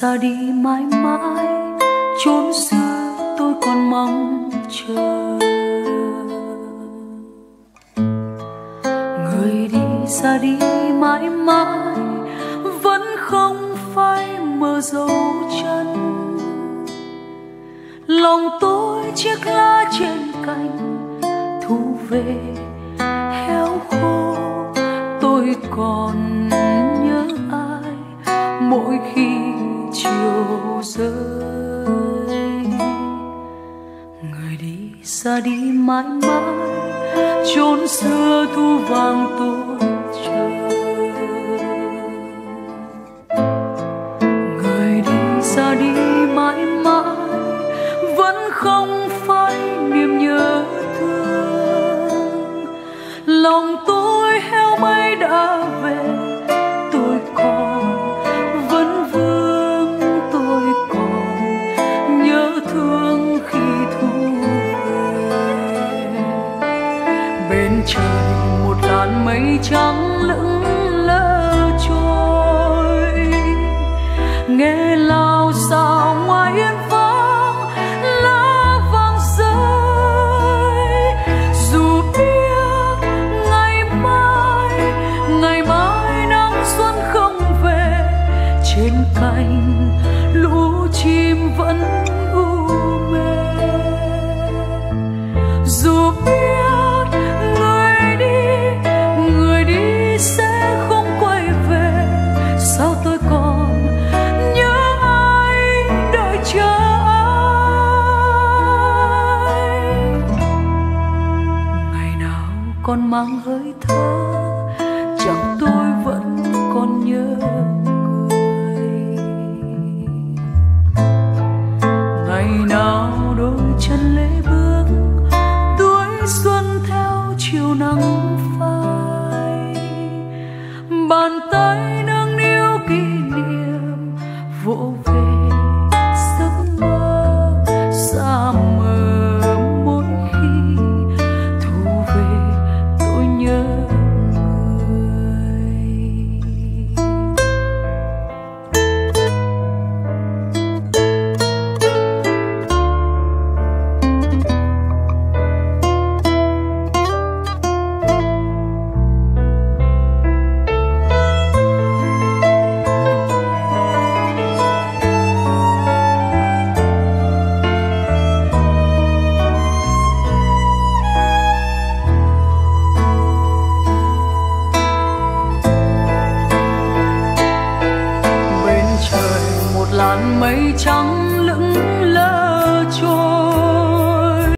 xa đi mãi mãi, chốn xưa tôi còn mong chờ. Người đi xa đi mãi mãi, vẫn không phai mờ dấu chân. Lòng tôi chiếc lá trên cành, thu về héo khô. Tôi còn nhớ ai mỗi khi chiều rơi. Người đi xa đi mãi mãi, chốn xưa thu vàng tôi chờ người đi xa đi mãi mãi, vẫn không phai niềm nhớ thương. Lòng tôi heo mây đã về bên trời một làn mây trắng lững lơ trôi. Nghe lao xao còn mang hơi thở, chẳng tôi vẫn còn nhớ người. Ngày nào đôi chân lê bước tuổi xuân theo chiều nắng phai. Bàn tay nâng niu kỷ niệm, vỗ làn mây trắng lững lờ.